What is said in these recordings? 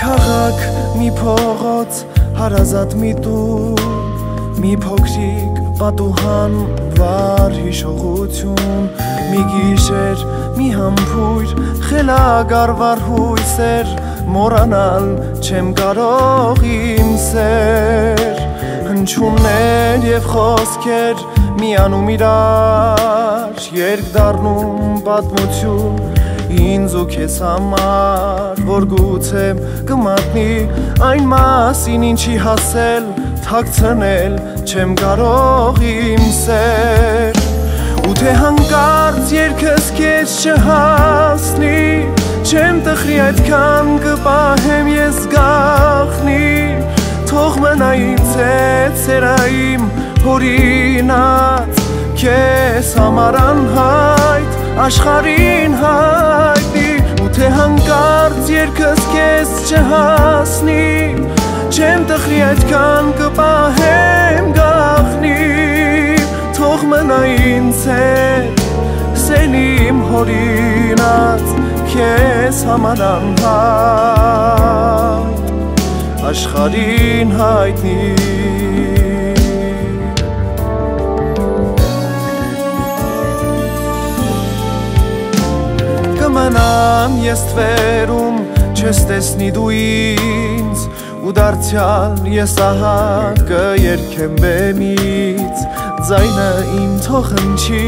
մի փողոց հարազատ մի տուն մի փոքրիկ պատուհան վար հիշողություն մի գիշեր մի համբույր խելագարվար հույսեր մորանալ չեմ կարող իմ սեր հնչումներ եւ խոսքեր միանում իրար երկ դառնում պատմություն ինձ ու քեզ համար որ գուցե կմատնի այն մասին ինչի հասել թաքցնել չեմ կարող իմ սեր ու թե հանկարծ երկս քեզ չհասնի չեմ տխրի այդքան կպահեմ ես գախնի թող մնա ինձ հետ սերայիմ հորինած քեզ համար անհայտ աշխարին հայտնի ու թե հանկարծ երկս քեզ չհասնի չեմ տխրի այդքան կպահեմ գախնի թող մնա ինձ հետ սենիմ հորինած քեզ համար անհայտ աշխարին հայտնի կմնամ ես թվերում չես տեսնի դու ինձ ու դարձյալ ես ահա կերքեմ բեմից ձայնը իմ թողնչի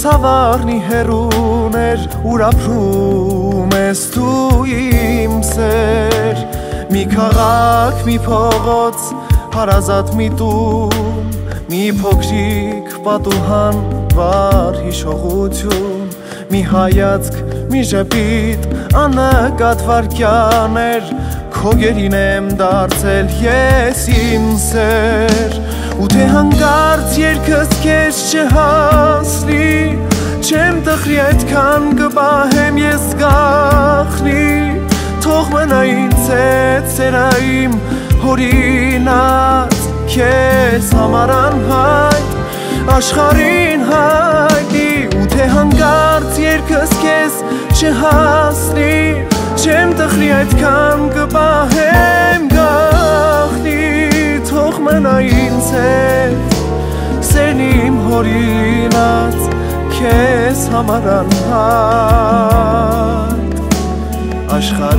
սավառնի հերուներ ուր ապրում ես դու իմ սեր մի քաղաք մի փողոց հարազատ մի տուն մի փոքրիկ պատուհան վար հիշողություն մի հայացք մի ժպիտ աննկատ վարկյաներ քո գերին եմ դարձել ես իմ սեր ու թե հանկարծ երկս քեզ չհասնի չեմ տխրի այդքան կպահեմ ես գախնի թող մնա ինձ հետ սերայիմ հորինած քեզ համար անհայտ աշխարին հայտնի չհասնի չեմ տխրի այդքան կպահեմ գախնի թող մնա ինձ հետ սերն իմ հորինած քեզ համար անհայտ աշխարհին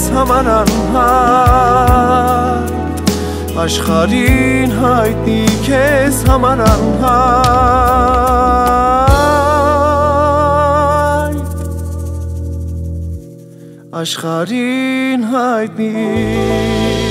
քեզ համար անհայտ աշխարին հայտնի քեզ համար անհայտ աշխարհին հայտնի